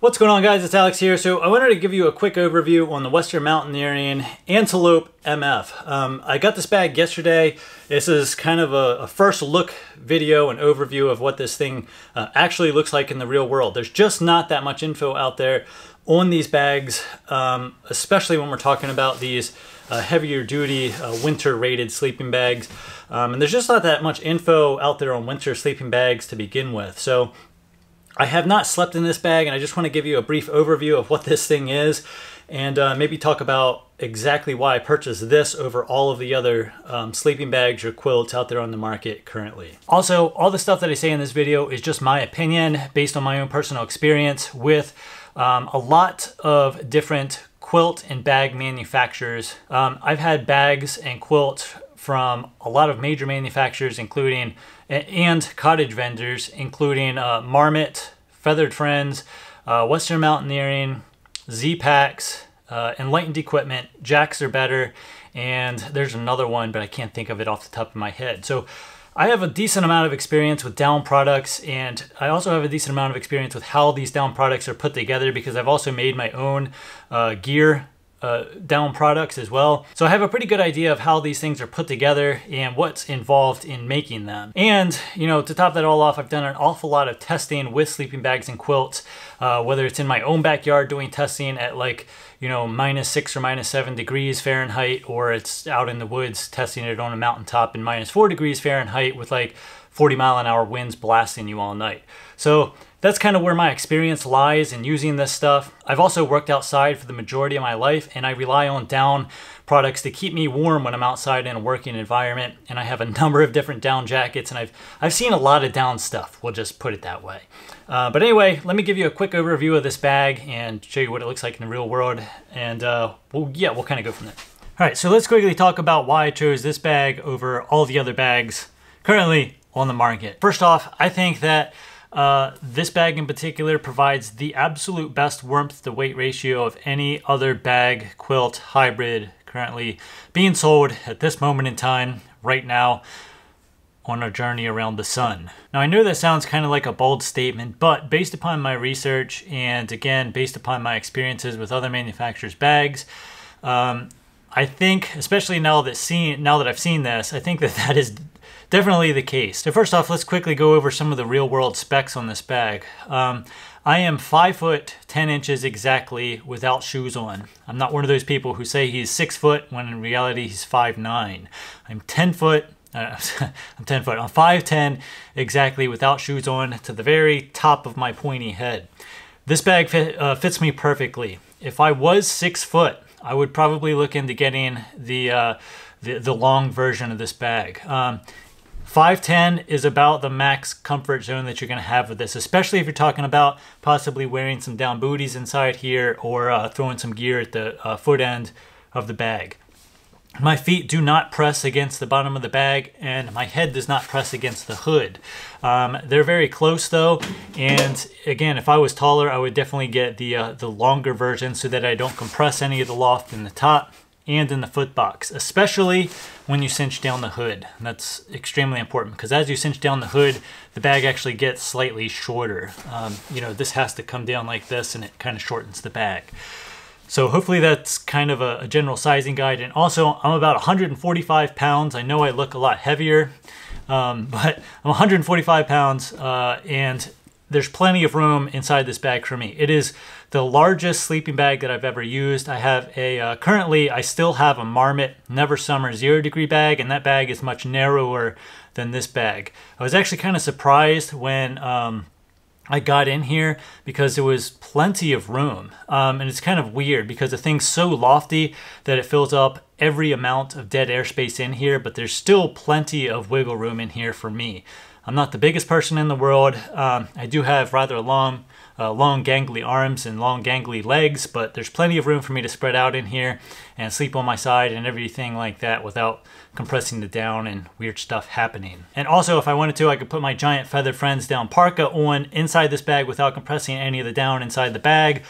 What's going on guys, it's Alex here. So I wanted to give you a quick overview on the Western Mountaineering Antelope MF. Um, I got this bag yesterday. This is kind of a, a, first look video and overview of what this thing uh, actually looks like in the real world. There's just not that much info out there on these bags, um, especially when we're talking about these uh, heavier duty uh, winter rated sleeping bags. Um, and there's just not that much info out there on winter sleeping bags to begin with. So I have not slept in this bag and I just want to give you a brief overview of what this thing is and uh, maybe talk about exactly why I purchased this over all of the other um, sleeping bags or quilts out there on the market currently. Also, all the stuff that I say in this video is just my opinion based on my own personal experience with um, a lot of different quilt and bag manufacturers. Um, I've had bags and quilts from a lot of major manufacturers, including and cottage vendors, including uh, Marmot, Feathered Friends, uh, Western Mountaineering, Z-Packs, uh, Enlightened Equipment, Jacks 'R' Better, and there's another one, but I can't think of it off the top of my head. So I have a decent amount of experience with down products, and I also have a decent amount of experience with how these down products are put together because I've also made my own uh, gear uh, down products as well. So I have a pretty good idea of how these things are put together and what's involved in making them. And, you know, to top that all off, I've done an awful lot of testing with sleeping bags and quilts, uh, whether it's in my own backyard doing testing at like, you know, minus six or minus seven degrees Fahrenheit, or it's out in the woods testing it on a mountaintop in minus four degrees Fahrenheit with like 40 mile an hour winds blasting you all night. So that's kind of where my experience lies in using this stuff. I've also worked outside for the majority of my life and I rely on down products to keep me warm when I'm outside in a working environment. And I have a number of different down jackets and I've, I've seen a lot of down stuff. We'll just put it that way. Uh, but anyway, let me give you a quick overview of this bag and show you what it looks like in the real world. And uh, we'll, yeah, we'll kind of go from there. All right, so let's quickly talk about why I chose this bag over all the other bags currently on the market. First off, I think that uh, this bag in particular provides the absolute best warmth to weight ratio of any other bag quilt hybrid currently being sold at this moment in time, right now, on our journey around the sun. Now I know that sounds kind of like a bold statement, but based upon my research and again, based upon my experiences with other manufacturers' bags, um, I think, especially now that seen now that I've seen this, I think that that is definitely the case. So first off, let's quickly go over some of the real world specs on this bag. Um, I am 5 foot 10 inches exactly without shoes on. I'm not one of those people who say he's 6 foot when in reality he's five nine. I'm 10 foot uh, I'm 10 foot. I'm 5'10 exactly without shoes on to the very top of my pointy head. This bag fit, uh, fits me perfectly. If I was 6 foot, I would probably look into getting the, uh, the, the, long version of this bag. Um, 510 is about the max comfort zone that you're going to have with this, especially if you're talking about possibly wearing some down booties inside here or uh, throwing some gear at the uh, foot end of the bag. My feet do not press against the bottom of the bag and my head does not press against the hood. Um, they're very close though and again if I was taller I would definitely get the, uh, the longer version so that I don't compress any of the loft in the top and in the foot box, especially when you cinch down the hood. That's extremely important because as you cinch down the hood, the bag actually gets slightly shorter. Um, you know, this has to come down like this and it kind of shortens the bag. So hopefully that's kind of a, a general sizing guide. And also I'm about 145 pounds. I know I look a lot heavier, um, but I'm 145 pounds uh, and there's plenty of room inside this bag for me. It is the largest sleeping bag that I've ever used. I have a, uh, currently I still have a Marmot Never Summer zero degree bag and that bag is much narrower than this bag. I was actually kind of surprised when um, I got in here because there was plenty of room. Um, and it's kind of weird because the thing's so lofty that it fills up every amount of dead airspace in here, but there's still plenty of wiggle room in here for me. I'm not the biggest person in the world. Um, I do have rather long, uh, long gangly arms and long gangly legs, but there's plenty of room for me to spread out in here and sleep on my side and everything like that without compressing the down and weird stuff happening. And also, if I wanted to, I could put my giant Feathered Friends down parka on inside this bag without compressing any of the down inside the bag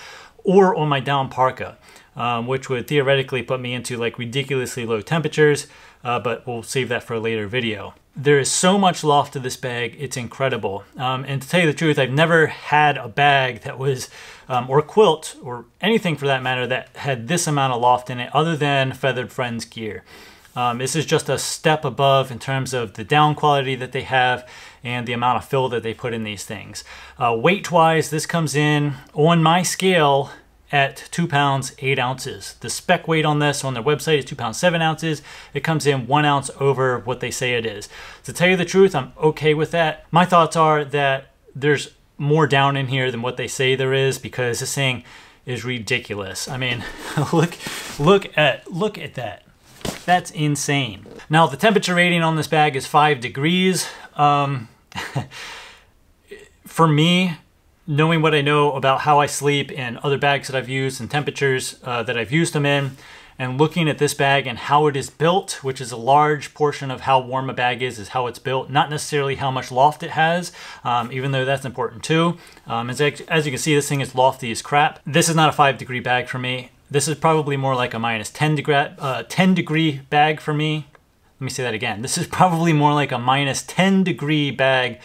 or on my down parka. Um, which would theoretically put me into like ridiculously low temperatures, uh, but we'll save that for a later video. There is so much loft to this bag, it's incredible. Um, and to tell you the truth, I've never had a bag that was, um, or quilt, or anything for that matter, that had this amount of loft in it other than Feathered Friends gear. Um, this is just a step above in terms of the down quality that they have and the amount of fill that they put in these things. Uh, weight-wise, this comes in on my scale at two pounds, eight ounces. The spec weight on this on their website is two pounds, seven ounces. It comes in one ounce over what they say it is. To tell you the truth, I'm okay with that. My thoughts are that there's more down in here than what they say there is because this thing is ridiculous. I mean, look, look at, look at that. That's insane. Now the temperature rating on this bag is five degrees. Um, for me, knowing what I know about how I sleep and other bags that I've used and temperatures uh, that I've used them in, and looking at this bag and how it is built, which is a large portion of how warm a bag is, is how it's built, not necessarily how much loft it has, um, even though that's important too. Um, as, as you can see, this thing is lofty as crap. This is not a five degree bag for me. This is probably more like a minus 10 degree, uh, 10 degree bag for me. Let me say that again. This is probably more like a minus 10 degree bag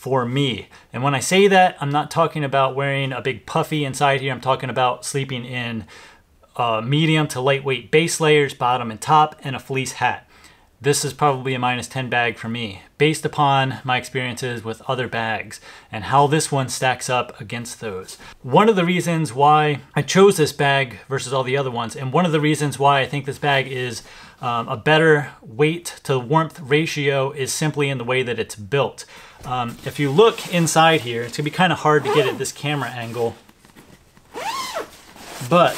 for me. And when I say that, I'm not talking about wearing a big puffy inside here. I'm talking about sleeping in uh, medium to lightweight base layers, bottom and top, and a fleece hat. This is probably a minus 10 bag for me, based upon my experiences with other bags and how this one stacks up against those. One of the reasons why I chose this bag versus all the other ones, and one of the reasons why I think this bag is um, a better weight to warmth ratio is simply in the way that it's built. Um, if you look inside here, it's gonna be kind of hard to get at this camera angle, but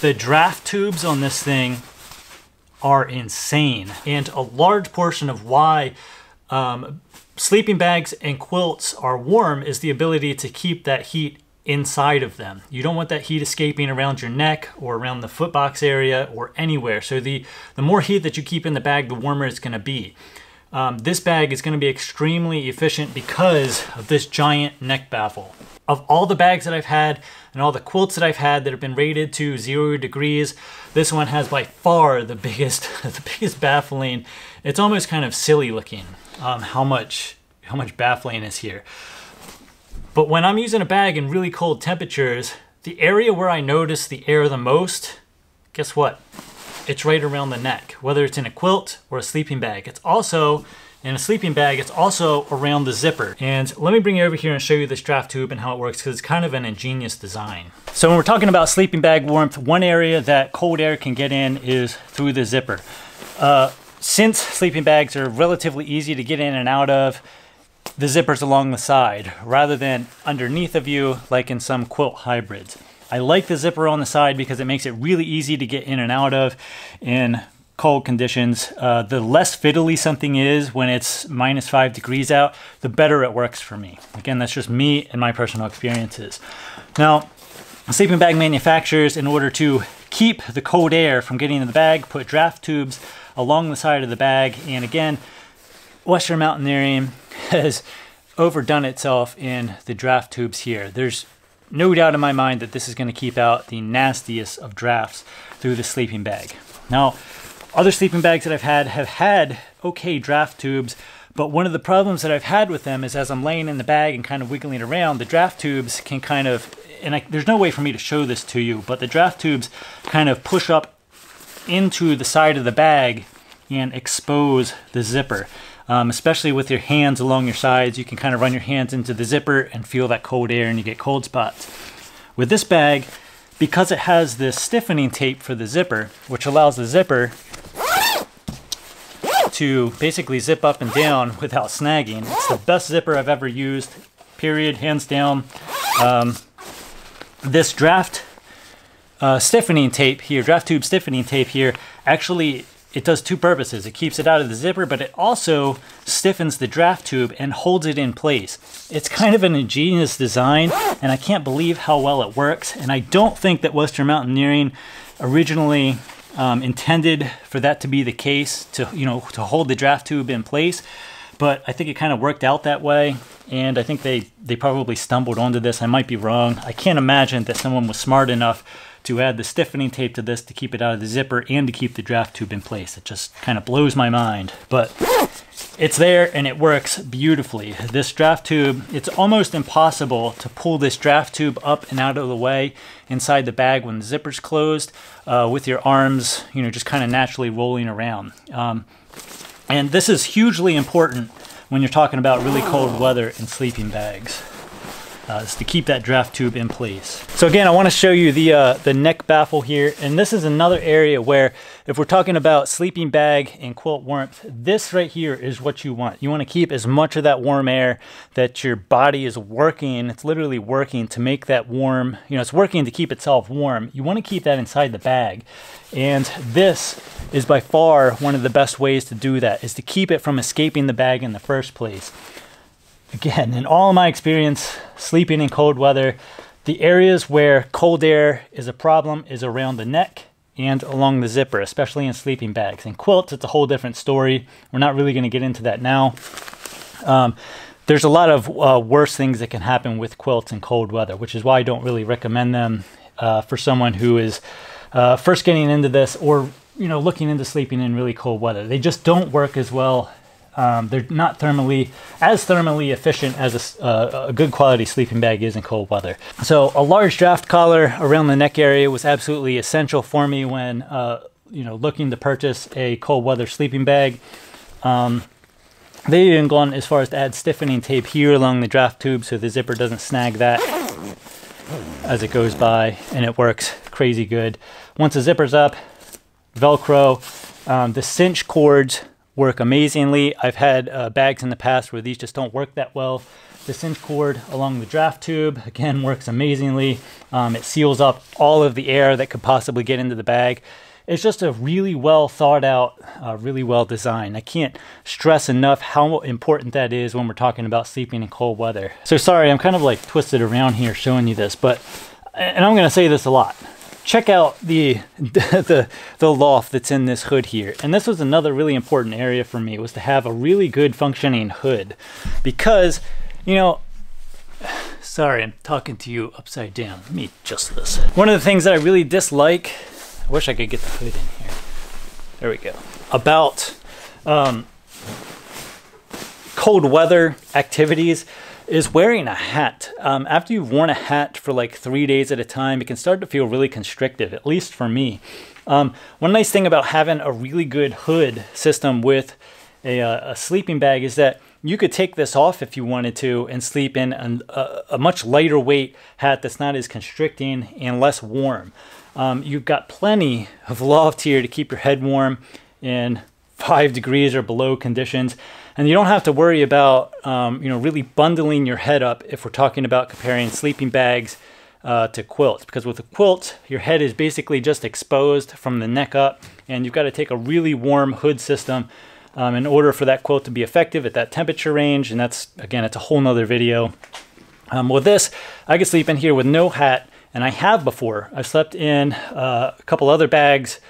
the draft tubes on this thing are insane. And a large portion of why um, sleeping bags and quilts are warm is the ability to keep that heat inside of them. You don't want that heat escaping around your neck or around the footbox area or anywhere. So the, the more heat that you keep in the bag, the warmer it's gonna be. Um, this bag is going to be extremely efficient because of this giant neck baffle. Of all the bags that I've had and all the quilts that I've had that have been rated to zero degrees, this one has by far the biggest, the biggest baffling. It's almost kind of silly looking um, how much how much baffling is here. But when I'm using a bag in really cold temperatures, the area where I notice the air the most, guess what? It's right around the neck, whether it's in a quilt or a sleeping bag. It's also in a sleeping bag, it's also around the zipper. And let me bring you over here and show you this draft tube and how it works because it's kind of an ingenious design. So when we're talking about sleeping bag warmth, one area that cold air can get in is through the zipper. Uh, since sleeping bags are relatively easy to get in and out of, the zipper's along the side rather than underneath of you like in some quilt hybrids. I like the zipper on the side because it makes it really easy to get in and out of in cold conditions. Uh, the less fiddly something is when it's minus five degrees out, the better it works for me. Again, that's just me and my personal experiences. Now, sleeping bag manufacturers, in order to keep the cold air from getting in the bag, put draft tubes along the side of the bag. And again, Western Mountaineering has overdone itself in the draft tubes here. There's no doubt in my mind that this is going to keep out the nastiest of drafts through the sleeping bag. Now, other sleeping bags that I've had have had okay draft tubes, but one of the problems that I've had with them is as I'm laying in the bag and kind of wiggling around, the draft tubes can kind of, and I, there's no way for me to show this to you, but the draft tubes kind of push up into the side of the bag and expose the zipper um, especially with your hands along your sides. You can kind of run your hands into the zipper and feel that cold air and you get cold spots. With this bag, because it has this stiffening tape for the zipper, which allows the zipper to basically zip up and down without snagging. It's the best zipper I've ever used, period, hands down. Um, this draft uh, stiffening tape here, draft tube stiffening tape here, actually it does two purposes. It keeps it out of the zipper, but it also stiffens the draft tube and holds it in place. It's kind of an ingenious design, and I can't believe how well it works. And I don't think that Western Mountaineering originally um, intended for that to be the case, to, you know, to hold the draft tube in place. But I think it kind of worked out that way, and I think they, they probably stumbled onto this. I might be wrong. I can't imagine that someone was smart enough to add the stiffening tape to this to keep it out of the zipper and to keep the draft tube in place. It just kind of blows my mind, but it's there and it works beautifully. This draft tube, it's almost impossible to pull this draft tube up and out of the way inside the bag when the zipper's closed uh, with your arms, you know, just kind of naturally rolling around. Um, and this is hugely important when you're talking about really cold weather and sleeping bags uh, is to keep that draft tube in place. So again, I want to show you the, uh, the neck baffle here. And this is another area where if we're talking about sleeping bag and quilt warmth, this right here is what you want. You want to keep as much of that warm air that your body is working. It's literally working to make that warm, you know, it's working to keep itself warm. You want to keep that inside the bag. And this is by far one of the best ways to do that is to keep it from escaping the bag in the first place. Again, in all my experience sleeping in cold weather, the areas where cold air is a problem is around the neck and along the zipper, especially in sleeping bags. In quilts, it's a whole different story. We're not really going to get into that now. Um, there's a lot of uh, worse things that can happen with quilts in cold weather, which is why I don't really recommend them uh, for someone who is uh, first getting into this or you know looking into sleeping in really cold weather. They just don't work as well um, they're not thermally as thermally efficient as a, uh, a, good quality sleeping bag is in cold weather. So a large draft collar around the neck area was absolutely essential for me when uh, you know looking to purchase a cold weather sleeping bag. Um, they even gone as far as to add stiffening tape here along the draft tube so the zipper doesn't snag that as it goes by and it works crazy good. Once the zipper's up, Velcro, um, the cinch cords work amazingly. I've had uh, bags in the past where these just don't work that well. The cinch cord along the draft tube, again, works amazingly. Um, it seals up all of the air that could possibly get into the bag. It's just a really well thought out, uh, really well designed. I can't stress enough how important that is when we're talking about sleeping in cold weather. So sorry, I'm kind of like twisted around here showing you this, but, and I'm gonna say this a lot check out the, the, the loft that's in this hood here. And this was another really important area for me was to have a really good functioning hood because, you know, sorry, I'm talking to you upside down. Let me adjust this. One of the things that I really dislike, I wish I could get the hood in here. There we go. About um, cold weather activities is wearing a hat. Um, after you've worn a hat for like three days at a time, it can start to feel really constrictive, at least for me. Um, one nice thing about having a really good hood system with a, uh, a, sleeping bag is that you could take this off if you wanted to and sleep in an, a, a, much lighter weight hat that's not as constricting and less warm. Um, you've got plenty of loft here to keep your head warm in five degrees or below conditions. And you don't have to worry about, um, you know, really bundling your head up if we're talking about comparing sleeping bags uh, to quilts. Because with a quilt, your head is basically just exposed from the neck up, and you've got to take a really warm hood system um, in order for that quilt to be effective at that temperature range. And that's, again, it's a whole nother video. Um, with this, I can sleep in here with no hat, and I have before. I've slept in uh, a couple other bags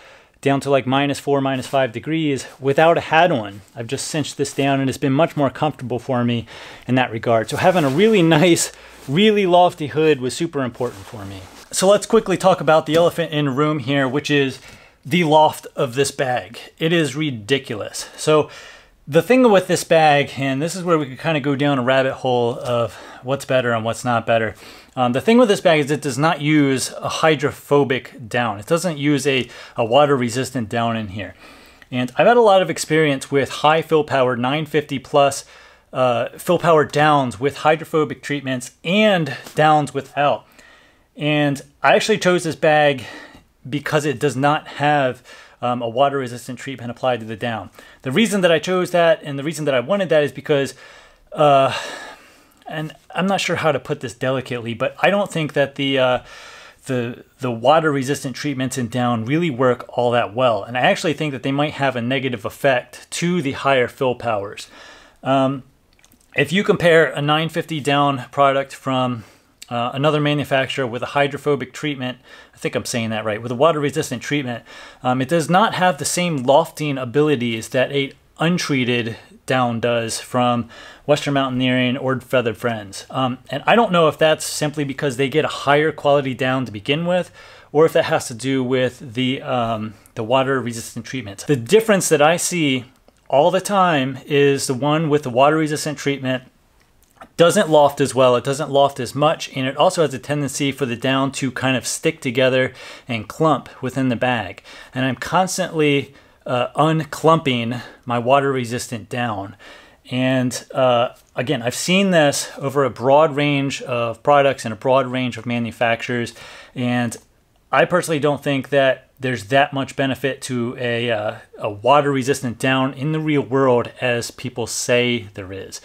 down to like minus four, minus five degrees without a hat on. I've just cinched this down and it's been much more comfortable for me in that regard. So having a really nice, really lofty hood was super important for me. So let's quickly talk about the elephant in the room here, which is the loft of this bag. It is ridiculous. So the thing with this bag, and this is where we could kind of go down a rabbit hole of what's better and what's not better. Um, the thing with this bag is it does not use a hydrophobic down. It doesn't use a, a water resistant down in here. And I've had a lot of experience with high fill power 950 plus uh, fill power downs with hydrophobic treatments and downs without. And I actually chose this bag because it does not have um, a water resistant treatment applied to the down. The reason that I chose that and the reason that I wanted that is because uh, and I'm not sure how to put this delicately, but I don't think that the uh, the the water resistant treatments in down really work all that well. And I actually think that they might have a negative effect to the higher fill powers. Um, if you compare a 950 down product from uh, another manufacturer with a hydrophobic treatment, I think I'm saying that right, with a water resistant treatment, um, it does not have the same lofting abilities that a untreated down does from Western Mountaineering or Feathered Friends. Um, and I don't know if that's simply because they get a higher quality down to begin with, or if that has to do with the um, the water resistant treatment. The difference that I see all the time is the one with the water resistant treatment doesn't loft as well, it doesn't loft as much, and it also has a tendency for the down to kind of stick together and clump within the bag. And I'm constantly uh, unclumping my water resistant down. And uh, again, I've seen this over a broad range of products and a broad range of manufacturers. And I personally don't think that there's that much benefit to a, uh, a water resistant down in the real world as people say there is.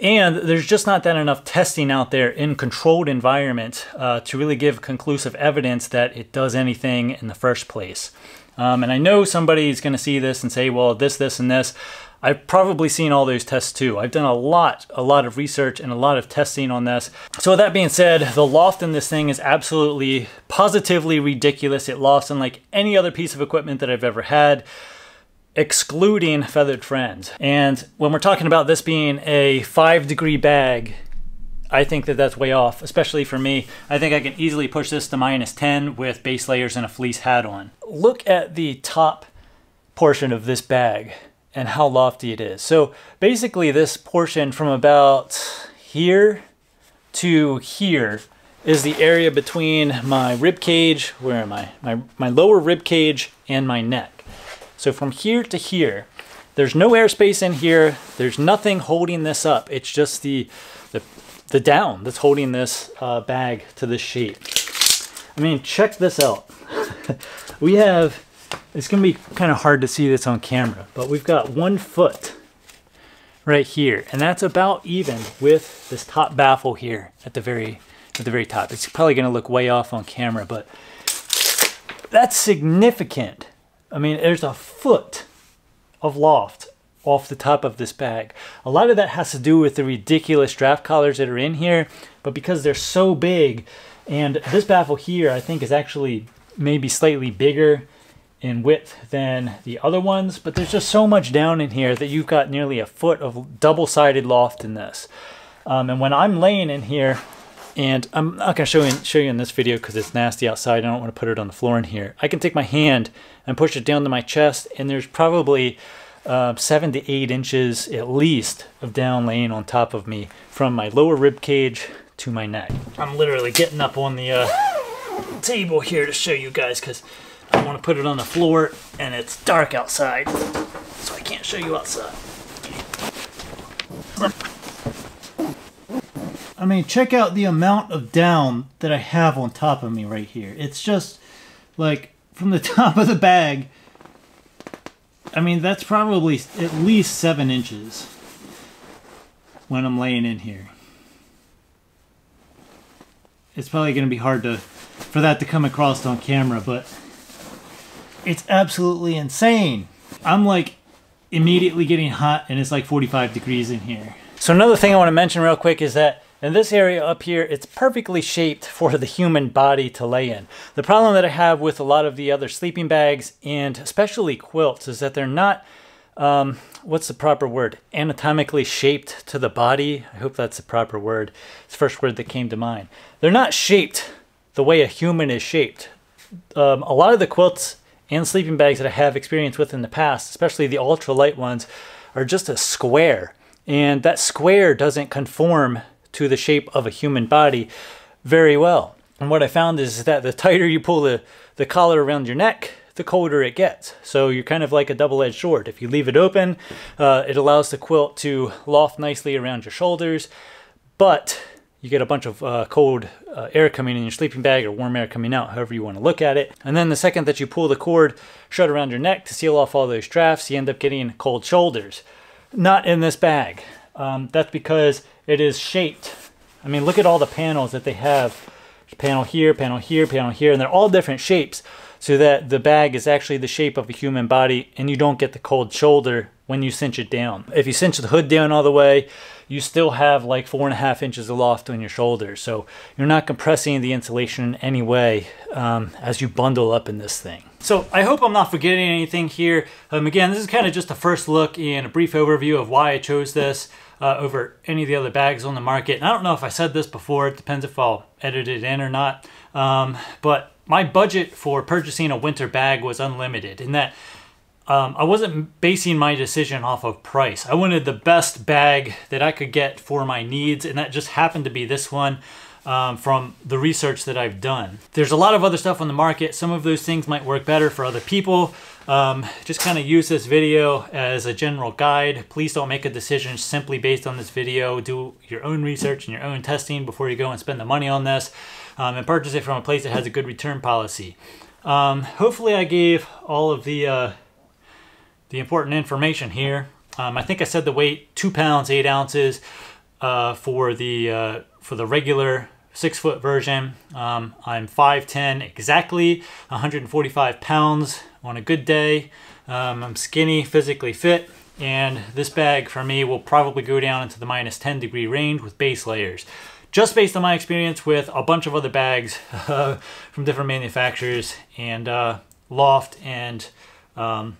And there's just not that enough testing out there in controlled environment uh, to really give conclusive evidence that it does anything in the first place. Um, and I know somebody is going to see this and say, well, this, this, and this. I've probably seen all those tests too. I've done a lot, a lot of research and a lot of testing on this. So with that being said, the loft in this thing is absolutely positively ridiculous. It lofts unlike any other piece of equipment that I've ever had excluding feathered friends. And when we're talking about this being a five degree bag, I think that that's way off, especially for me. I think I can easily push this to minus 10 with base layers and a fleece hat on. Look at the top portion of this bag and how lofty it is. So basically this portion from about here to here is the area between my rib cage, where am I? My, my lower rib cage and my neck. So from here to here, there's no airspace in here. There's nothing holding this up. It's just the, the, the down that's holding this uh, bag to this shape. I mean, check this out. we have, it's gonna be kind of hard to see this on camera, but we've got one foot right here, and that's about even with this top baffle here at the very, at the very top. It's probably gonna look way off on camera, but that's significant I mean, there's a foot of loft off the top of this bag. A lot of that has to do with the ridiculous draft collars that are in here, but because they're so big, and this baffle here I think is actually maybe slightly bigger in width than the other ones, but there's just so much down in here that you've got nearly a foot of double-sided loft in this. Um, and when I'm laying in here, and I'm not to show you, show you in this video because it's nasty outside. I don't want to put it on the floor in here. I can take my hand and push it down to my chest and there's probably uh, seven to eight inches at least of down laying on top of me from my lower rib cage to my neck. I'm literally getting up on the uh, table here to show you guys because I want to put it on the floor and it's dark outside so I can't show you outside. I mean, check out the amount of down that I have on top of me right here. It's just like from the top of the bag. I mean, that's probably at least seven inches when I'm laying in here. It's probably going to be hard to for that to come across on camera, but it's absolutely insane. I'm like immediately getting hot and it's like 45 degrees in here. So another thing I want to mention real quick is that in this area up here, it's perfectly shaped for the human body to lay in. The problem that I have with a lot of the other sleeping bags and especially quilts is that they're not, um, what's the proper word? Anatomically shaped to the body. I hope that's the proper word. It's the first word that came to mind. They're not shaped the way a human is shaped. Um, a lot of the quilts and sleeping bags that I have experience with in the past, especially the ultralight ones, are just a square. And that square doesn't conform to the shape of a human body very well. And what I found is that the tighter you pull the, the collar around your neck, the colder it gets. So you're kind of like a double-edged sword. If you leave it open, uh, it allows the quilt to loft nicely around your shoulders, but you get a bunch of uh, cold uh, air coming in your sleeping bag or warm air coming out, however you want to look at it. And then the second that you pull the cord shut around your neck to seal off all those drafts, you end up getting cold shoulders. Not in this bag. Um, that's because it is shaped. I mean, look at all the panels that they have. Panel here, panel here, panel here, and they're all different shapes. So that the bag is actually the shape of a human body and you don't get the cold shoulder when you cinch it down. If you cinch the hood down all the way, you still have like four and a half inches of loft on your shoulders. So you're not compressing the insulation in any way um, as you bundle up in this thing. So I hope I'm not forgetting anything here. Um, again, this is kind of just a first look and a brief overview of why I chose this uh, over any of the other bags on the market. And I don't know if I said this before. It depends if I'll edit it in or not. Um, but my budget for purchasing a winter bag was unlimited in that um, I wasn't basing my decision off of price. I wanted the best bag that I could get for my needs, and that just happened to be this one um, from the research that I've done. There's a lot of other stuff on the market. Some of those things might work better for other people. Um, just kind of use this video as a general guide. Please don't make a decision simply based on this video. Do your own research and your own testing before you go and spend the money on this um, and purchase it from a place that has a good return policy. Um, hopefully I gave all of the uh, the important information here. Um, I think I said the weight, two pounds, eight ounces uh, for the uh, for the regular six foot version. Um, I'm 5'10 exactly, 145 pounds on a good day. Um, I'm skinny, physically fit, and this bag for me will probably go down into the minus 10 degree range with base layers. Just based on my experience with a bunch of other bags uh, from different manufacturers and uh, Loft and um,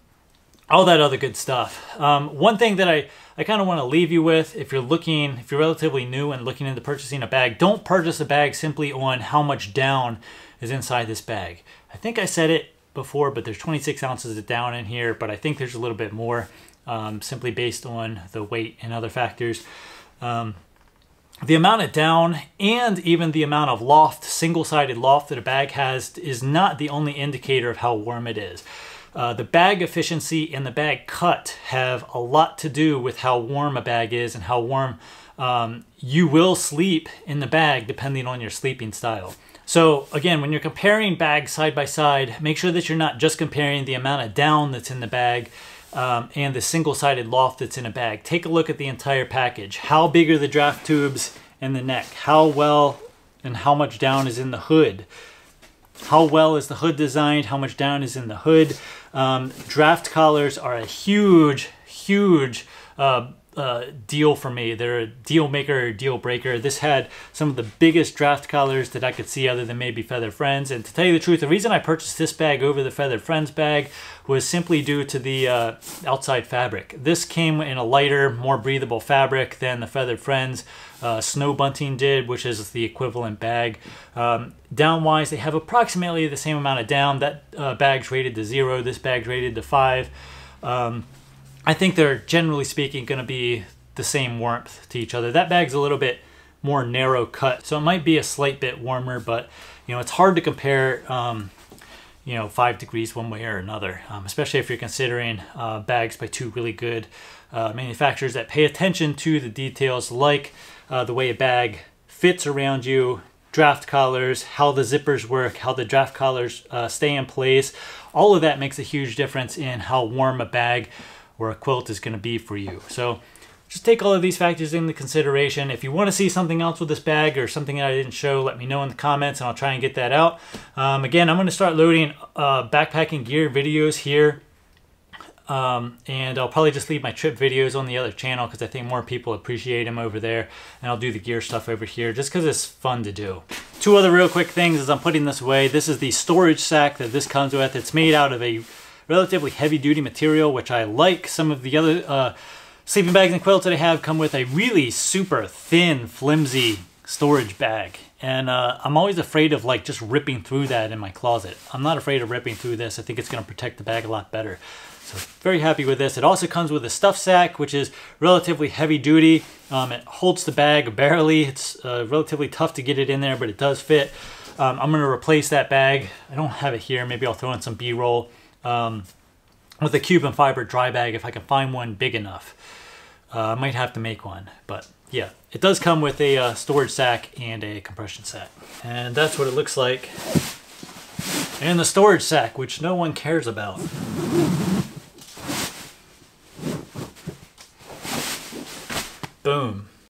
all that other good stuff. Um, one thing that I, I kind of want to leave you with, if you're looking, if you're relatively new and looking into purchasing a bag, don't purchase a bag simply on how much down is inside this bag. I think I said it before, but there's 26 ounces of down in here, but I think there's a little bit more um, simply based on the weight and other factors. Um, the amount of down and even the amount of loft, single-sided loft that a bag has is not the only indicator of how warm it is. Uh, the bag efficiency and the bag cut have a lot to do with how warm a bag is and how warm um, you will sleep in the bag depending on your sleeping style. So again, when you're comparing bags side by side, make sure that you're not just comparing the amount of down that's in the bag um, and the single-sided loft that's in a bag. Take a look at the entire package. How big are the draft tubes and the neck? How well and how much down is in the hood? How well is the hood designed? How much down is in the hood? Um, draft collars are a huge, huge uh, uh, deal for me. They're a deal maker or deal breaker. This had some of the biggest draft collars that I could see other than maybe Feather Friends. And to tell you the truth, the reason I purchased this bag over the Feather Friends bag was simply due to the uh, outside fabric. This came in a lighter, more breathable fabric than the Feather Friends uh, Snow Bunting did, which is the equivalent bag. Um, down-wise, they have approximately the same amount of down. That uh, bag's rated to zero. This bag's rated to five. Um, I think they're generally speaking going to be the same warmth to each other. That bag's a little bit more narrow cut, so it might be a slight bit warmer, but you know it's hard to compare. Um, you know, five degrees one way or another, um, especially if you're considering uh, bags by two really good uh, manufacturers that pay attention to the details like uh, the way a bag fits around you, draft collars, how the zippers work, how the draft collars uh, stay in place. All of that makes a huge difference in how warm a bag or a quilt is going to be for you. So just take all of these factors into consideration. If you want to see something else with this bag or something that I didn't show, let me know in the comments and I'll try and get that out. Um, again, I'm going to start loading uh, backpacking gear videos here um, and I'll probably just leave my trip videos on the other channel because I think more people appreciate them over there. And I'll do the gear stuff over here just because it's fun to do. Two other real quick things as I'm putting this away. This is the storage sack that this comes with. It's made out of a relatively heavy duty material, which I like. Some of the other uh, sleeping bags and quilts that I have come with a really super thin, flimsy storage bag. And uh, I'm always afraid of like just ripping through that in my closet. I'm not afraid of ripping through this. I think it's going to protect the bag a lot better. So very happy with this. It also comes with a stuff sack, which is relatively heavy duty. Um, it holds the bag barely. It's uh, relatively tough to get it in there, but it does fit. Um, I'm going to replace that bag. I don't have it here. Maybe I'll throw in some B-roll um, with a Cuben fiber dry bag if I can find one big enough. Uh, I might have to make one, but yeah, it does come with a uh, storage sack and a compression sack. And that's what it looks like in the storage sack, which no one cares about. Boom.